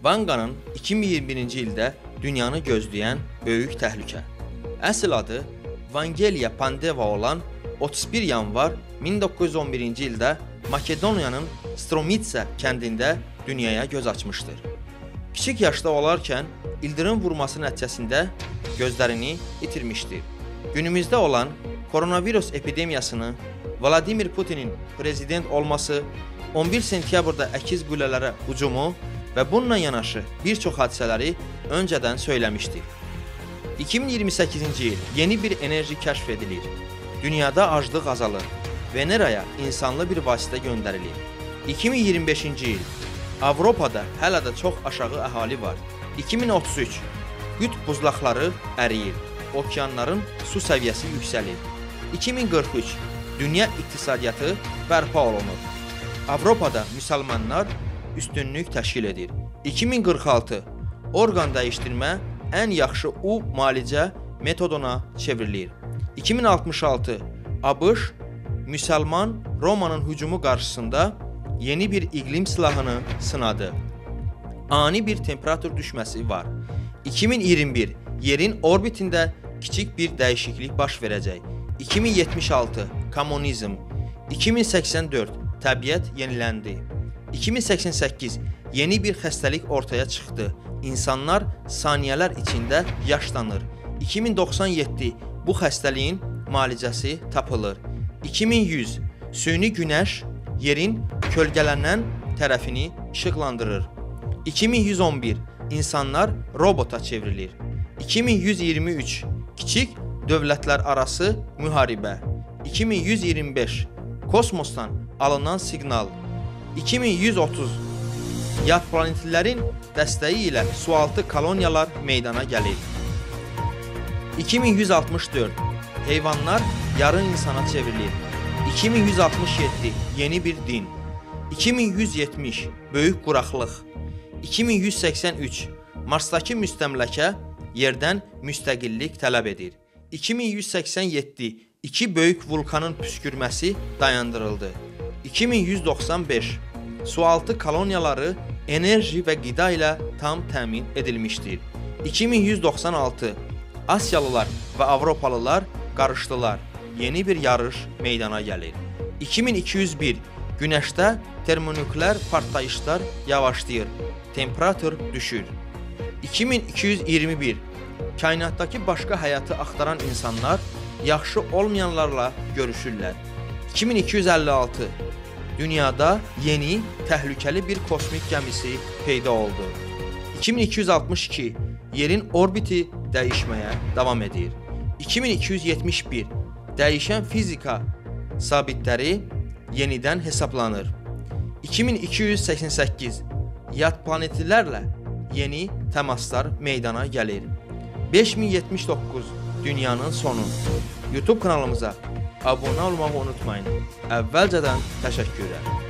Vanqanın 2021-ci ildə dünyanı gözləyən böyük təhlükə. Əsl adı Vangeliya Pandeva olan 31 yanvar 1911-ci ildə Makedoniyanın Stromitsa kəndində dünyaya göz açmışdır. Kiçik yaşda olarkən ildırım vurması nəticəsində gözlərini itirmişdir. Günümüzdə olan koronavirus epidemiyasını Vladimir Putinin prezident olması, 11 sentyabrda əkiz qüllələrə hücumu və bununla yanaşı bir çox hadisələri öncədən söyləmişdik. 2028-ci il yeni bir enerji kəşf edilir. Dünyada aclıq azalır. Veneraya insanlı bir vasitə göndərilir. 2025-ci il Avropada hələ də çox aşağı əhali var. 2033 qütb buzlaqları əriyir. Okeanların su səviyyəsi yüksəlir. 2043 dünya iqtisadiyyatı bərpa olunur. Avropada müsəlmanlar üstünlük təşkil edir. 2046 orqan dəyişdirmə ən yaxşı U müalicə metoduna çevrilir. 2066 ABŞ müsəlman Romanın hücumu qarşısında yeni bir iqlim silahını sınadı. Ani bir temperatur düşməsi var. 2021 yerin orbitində kiçik bir dəyişiklik baş verəcək. 2076 kommunizm 2084 təbiət yeniləndi. 2088 yeni bir xəstəlik ortaya çıxdı. İnsanlar saniyələr içində yaşlanır. 2097 bu xəstəliyin müalicəsi tapılır. 2100 süni günəş yerin kölgələnən tərəfini işıqlandırır. 2111 insanlar robota çevrilir. 2123 kiçik dövlətlər arası müharibə. 2125 kosmosdan alınan siqnal. 2130 yad planetlərin dəstəyi ilə sualtı koloniyalar meydana gəlir. 2164 heyvanlar yarı insana çevrilir. 2167 yeni bir din. 2170 böyük quraqlıq. 2183 Marsdakı müstəmləkə yerdən müstəqillik tələb edir. 2187 iki böyük vulkanın püskürməsi dayandırıldı. 2195 sualtı koloniyaları enerji və qida ilə tam təmin edilmişdir. 2196 Asiyalılar və Avropalılar qarışdılar. Yeni bir yarış meydana gəlir. 2201 Günəşdə termonukleer partlayışlar yavaşlayır. Temperatur düşür. 2221 Kainatdakı başqa həyatı axtaran insanlar yaxşı olmayanlarla görüşürlər. 2256 Dünyada yeni, təhlükəli bir kosmik gəmisi peyda oldu. 2262 Yerin orbiti dəyişməyə davam edir. 2271 Dəyişən fizika sabitləri yenidən hesablanır. 2288 Yad planetlərlə yeni təmaslar meydana gəlir. 5079 Dünyanın sonu. YouTube kanalımıza abunə olmağı unutmayın. Əvvəlcədən təşəkkürlər.